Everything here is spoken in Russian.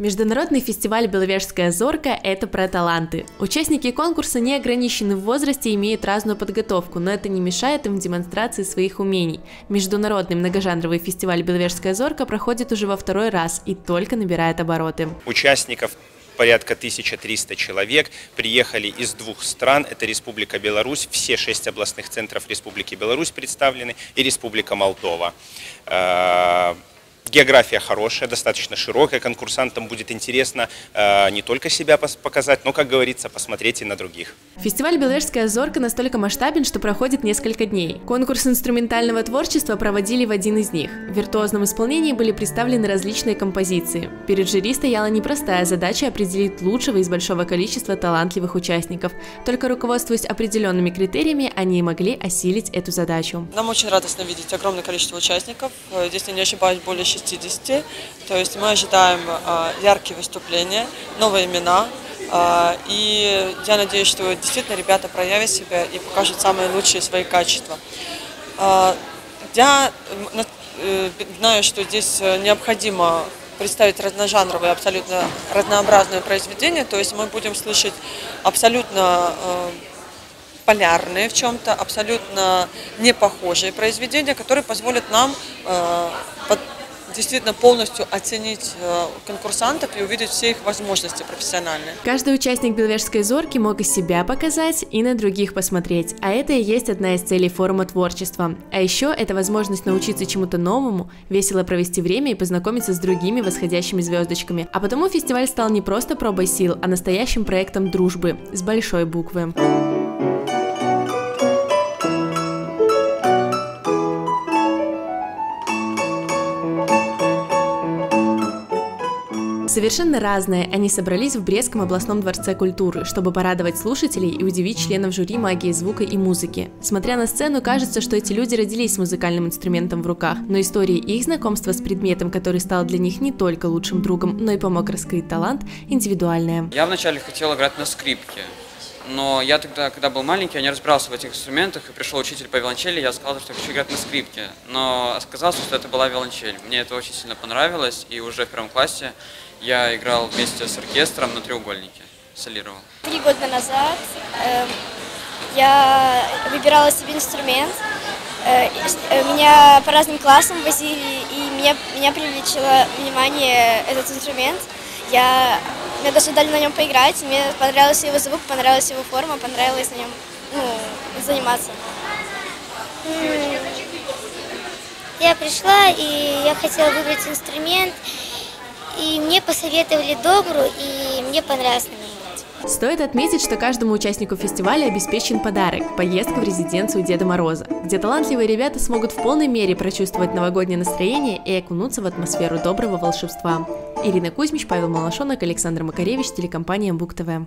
Международный фестиваль «Беловежская зорка» – это про таланты. Участники конкурса не ограничены в возрасте и имеют разную подготовку, но это не мешает им демонстрации своих умений. Международный многожанровый фестиваль «Беловежская зорка» проходит уже во второй раз и только набирает обороты. Участников порядка 1300 человек приехали из двух стран. Это Республика Беларусь, все шесть областных центров Республики Беларусь представлены и Республика Молдова. Э, География хорошая, достаточно широкая, конкурсантам будет интересно э, не только себя показать, но, как говорится, посмотреть и на других. Фестиваль «Бележская зорка» настолько масштабен, что проходит несколько дней. Конкурс инструментального творчества проводили в один из них. В виртуозном исполнении были представлены различные композиции. Перед жюри стояла непростая задача определить лучшего из большого количества талантливых участников. Только руководствуясь определенными критериями, они могли осилить эту задачу. Нам очень радостно видеть огромное количество участников. Здесь, не ошибаюсь, более 60. То есть мы ожидаем а, яркие выступления, новые имена. А, и я надеюсь, что действительно ребята проявят себя и покажут самые лучшие свои качества. А, я э, знаю, что здесь необходимо представить разножанровые, абсолютно разнообразные произведения. То есть мы будем слышать абсолютно э, полярные в чем-то, абсолютно не похожие произведения, которые позволят нам э, действительно полностью оценить э, конкурсантов и увидеть все их возможности профессиональные. Каждый участник Беловежской зорки мог и себя показать, и на других посмотреть, а это и есть одна из целей форума творчества. А еще это возможность научиться чему-то новому, весело провести время и познакомиться с другими восходящими звездочками. А потому фестиваль стал не просто пробой сил, а настоящим проектом дружбы с большой буквы. Совершенно разные они собрались в Брестском областном дворце культуры, чтобы порадовать слушателей и удивить членов жюри магии звука и музыки. Смотря на сцену, кажется, что эти люди родились с музыкальным инструментом в руках, но история их знакомства с предметом, который стал для них не только лучшим другом, но и помог раскрыть талант, индивидуальная. Я вначале хотел играть на скрипке, но я тогда, когда был маленький, я не разбирался в этих инструментах, и пришел учитель по виолончели, я сказал, что я хочу играть на скрипке. Но оказалось, что это была виолончель. Мне это очень сильно понравилось, и уже в первом классе я играл вместе с оркестром на треугольнике, солировал. Три года назад э, я выбирала себе инструмент. Э, э, меня по разным классам возили, и меня, меня привлечило внимание этот инструмент. Я, мне даже дали на нем поиграть, мне понравился его звук, понравилась его форма, понравилось на нем ну, заниматься. Я пришла, и я хотела выбрать инструмент, и мне посоветовали добру, и мне понравилось на ней. Стоит отметить, что каждому участнику фестиваля обеспечен подарок – поездка в резиденцию Деда Мороза, где талантливые ребята смогут в полной мере прочувствовать новогоднее настроение и окунуться в атмосферу доброго волшебства. Ирина Кузьмич, Павел Малашонок, Александр Макаревич, телекомпания Бук ТВ.